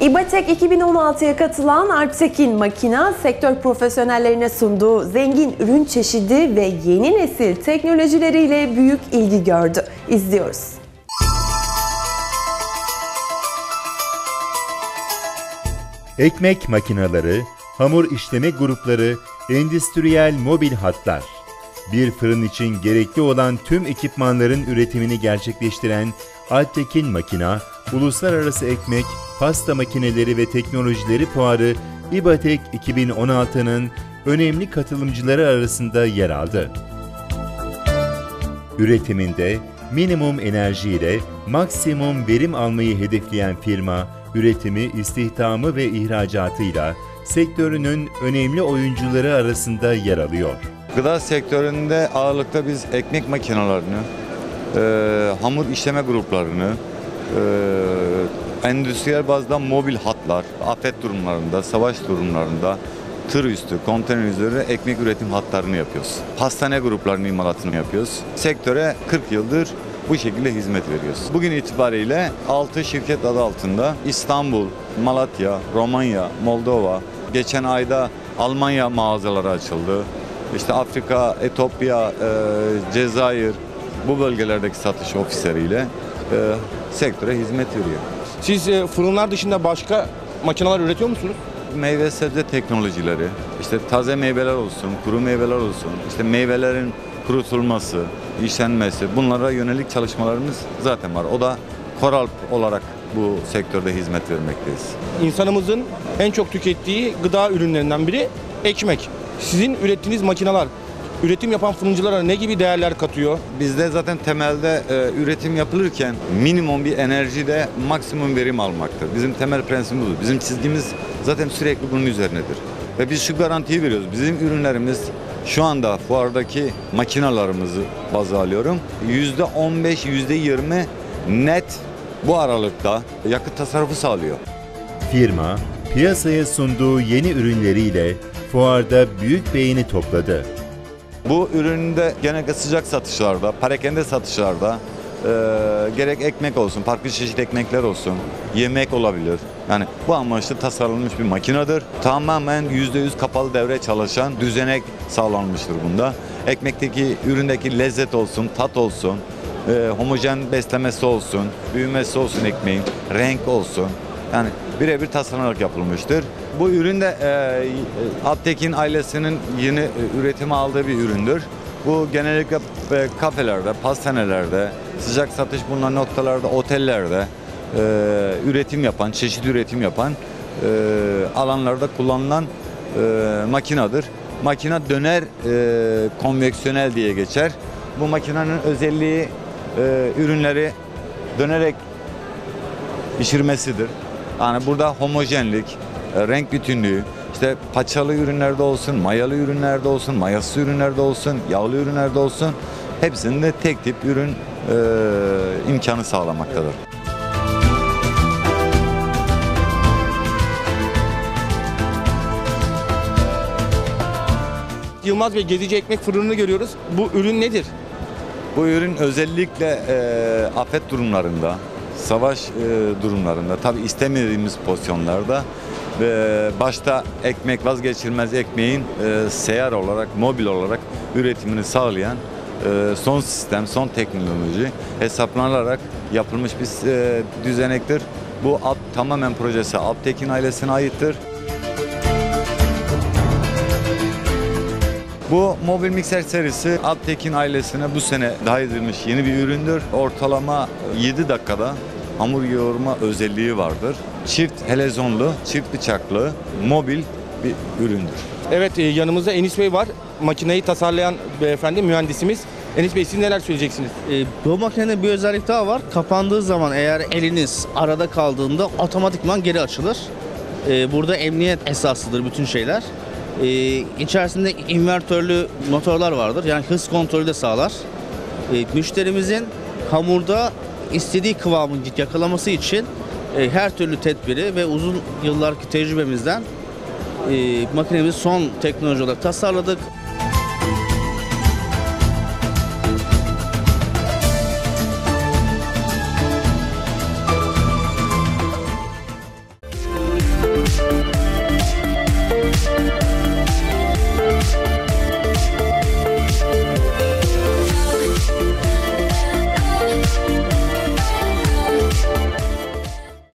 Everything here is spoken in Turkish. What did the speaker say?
İBATEK 2016'ya katılan Alptekin Makina, sektör profesyonellerine sunduğu zengin ürün çeşidi ve yeni nesil teknolojileriyle büyük ilgi gördü. İzliyoruz. Ekmek makineleri, hamur işleme grupları, endüstriyel mobil hatlar. Bir fırın için gerekli olan tüm ekipmanların üretimini gerçekleştiren Alptekin Makina, Uluslararası Ekmek, Pasta Makineleri ve Teknolojileri Fuarı İBATEK 2016'nın önemli katılımcıları arasında yer aldı. Üretiminde minimum enerjiyle maksimum verim almayı hedefleyen firma, üretimi, istihdamı ve ihracatıyla sektörünün önemli oyuncuları arasında yer alıyor. Gıda sektöründe ağırlıkta biz ekmek makinelerini, e, hamur işleme gruplarını, e, endüstriyel bazda mobil hatlar, afet durumlarında, savaş durumlarında tır üstü, konteyner üzeri ekmek üretim hatlarını yapıyoruz. Pastane gruplarının imalatını yapıyoruz. Sektöre 40 yıldır bu şekilde hizmet veriyoruz. Bugün itibariyle 6 şirket adı altında İstanbul, Malatya, Romanya, Moldova, geçen ayda Almanya mağazaları açıldı. İşte Afrika, Etiyopya, e, Cezayir bu bölgelerdeki satış ofisleriyle e, sektöre hizmet veriyor. Siz e, fırınlar dışında başka makineler üretiyor musunuz? Meyve sebze teknolojileri, işte taze meyveler olsun, kuru meyveler olsun, işte meyvelerin kurutulması, işlenmesi bunlara yönelik çalışmalarımız zaten var. O da Koralp olarak bu sektörde hizmet vermekteyiz. İnsanımızın en çok tükettiği gıda ürünlerinden biri ekmek. Sizin ürettiğiniz makineler üretim yapan fırıncılara ne gibi değerler katıyor? Bizde zaten temelde e, üretim yapılırken minimum bir enerjide maksimum verim almaktır. Bizim temel prensibimiz bu. Bizim çizgimiz zaten sürekli bunun üzerinedir. Ve biz şu garantiyi veriyoruz. Bizim ürünlerimiz şu anda fuardaki makinalarımızı baz alıyorum. %15, %20 net bu aralıkta yakıt tasarrufu sağlıyor. Firma, piyasaya sunduğu yeni ürünleriyle fuarda büyük beğeni topladı. Bu üründe genellikle sıcak satışlarda, parakende satışlarda e, gerek ekmek olsun, farklı çeşit ekmekler olsun, yemek olabilir. Yani bu amaçlı tasarlanmış bir makinedir. Tamamen %100 kapalı devre çalışan düzenek sağlanmıştır bunda. Ekmekteki üründeki lezzet olsun, tat olsun, e, homojen beslemesi olsun, büyümesi olsun ekmeğin, renk olsun. Yani birebir tasarlanarak yapılmıştır. Bu ürün de e, Aptekin ailesinin yeni e, üretime aldığı bir üründür. Bu genellikle e, kafelerde, pastanelerde, sıcak satış bulunan noktalarda, otellerde e, üretim yapan, çeşit üretim yapan e, alanlarda kullanılan e, makinedir. Makine döner e, konveksiyonel diye geçer. Bu makinenin özelliği e, ürünleri dönerek pişirmesidir. Yani burada homojenlik, renk bütünlüğü, işte paçalı ürünlerde olsun, mayalı ürünlerde olsun, mayasız ürünlerde olsun, yağlı ürünlerde olsun hepsinde tek tip ürün e, imkanı sağlamaktadır. Yılmaz Bey gezici ekmek fırınını görüyoruz. Bu ürün nedir? Bu ürün özellikle e, afet durumlarında, savaş e, durumlarında, tabi istemediğimiz pozisyonlarda ve başta ekmek vazgeçilmez ekmeğin e, seyyar olarak, mobil olarak üretimini sağlayan e, son sistem, son teknoloji hesaplanarak yapılmış bir e, düzenektir. Bu Alp, tamamen projesi Alptekin ailesine aittir. Bu mobil mikser serisi Alptekin ailesine bu sene dahil edilmiş yeni bir üründür. Ortalama 7 dakikada hamur yoğurma özelliği vardır. Çift helezonlu, çift bıçaklı, mobil bir üründür. Evet e, yanımızda Enis Bey var. Makineyi tasarlayan beyefendi mühendisimiz. Enis Bey siz neler söyleyeceksiniz? E, bu makinenin bir özellik daha var. Kapandığı zaman eğer eliniz arada kaldığında otomatikman geri açılır. E, burada emniyet esaslıdır bütün şeyler. E, içerisinde invertörlü motorlar vardır. Yani hız kontrolü de sağlar. E, müşterimizin hamurda istediği kıvamı yakalaması için e, her türlü tedbiri ve uzun yıllarki tecrübemizden e, makinemizi son teknoloji olarak tasarladık.